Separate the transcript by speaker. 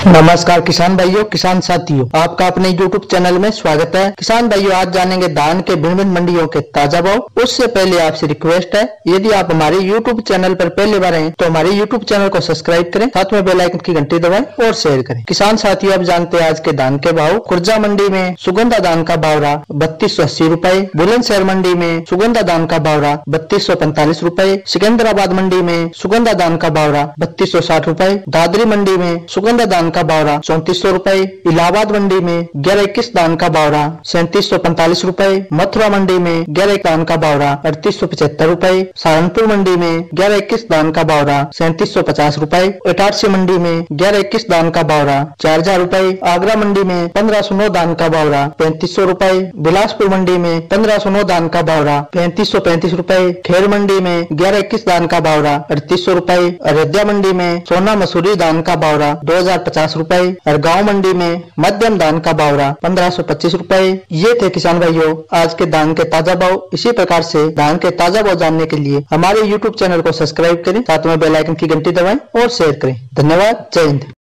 Speaker 1: नमस्कार किसान भाइयों, किसान साथियों, आपका अपने YouTube चैनल में स्वागत है। किसान भाइयों, आज जानेंगे धान के भिन्न भिन्न मंडियों के ताज़ा भाव। उससे पहले आपसे रिक्वेस्ट है, यदि आप हमारे YouTube चैनल पर पहले बार हैं तो हमारे YouTube चैनल को सब्सक्राइब करें, साथ में बेल आइकन की घंटी दबाएँ और शेयर करें। किसान साथियों, आप जानते हैं आज के धान के भाव। खुर्जा मंडी में सुगंधा धान का भाव रहा बत्तीस सौ अस्सी रूपए। बुलंदशहर मंडी में सुगंधा धान का भाव रहा बत्तीस सौ पैंतालीस रूपए। सिकंदराबाद मंडी में सुगंधा धान का भाव रहा बत्तीस सौ साठ रूपए। दादरी मंडी में सुगंधा धान का बावरा चौंतीस सौ रूपए, इलाहाबाद मंडी में ग्यारह इक्कीस दान का बावरा सैंतीस सौ पैंतालीस रूपए, मथुरा मंडी में ग्यारह दान का बावरा अड़तीस सौ पचहत्तर रूपए, सहारनपुर मंडी में ग्यारह इक्कीस दान का बावरा सैंतीस सौ पचास रूपए, इटारसी मंडी में ग्यारह इक्कीस दान का बावरा चार हज़ार रूपए, आगरा मंडी में पंद्रह सौ नौ दान का बावरा पैंतीस सौ रूपए, बिलासपुर मंडी में पंद्रह सौ नौ दान का बावरा पैंतीस सौ पैंतीस रूपए, खेर मंडी में ग्यारह इक्कीस दान का बावरा अड़तीस सौ रूपए, अयोध्या मंडी में सोना मसूरी दान का बावरा दो हज़ार पचास रूपए और गाँव मंडी में मध्यम धान का बावरा रहा पंद्रह सौ पच्चीस रूपए। ये थे किसान भाइयों, आज के धान के ताज़ा भाव। इसी प्रकार से धान के ताज़ा भाव जानने के लिए हमारे यूट्यूब चैनल को सब्सक्राइब करें, साथ में बेलाइकन की घंटी दबाएँ और शेयर करें। धन्यवाद। जय हिंद।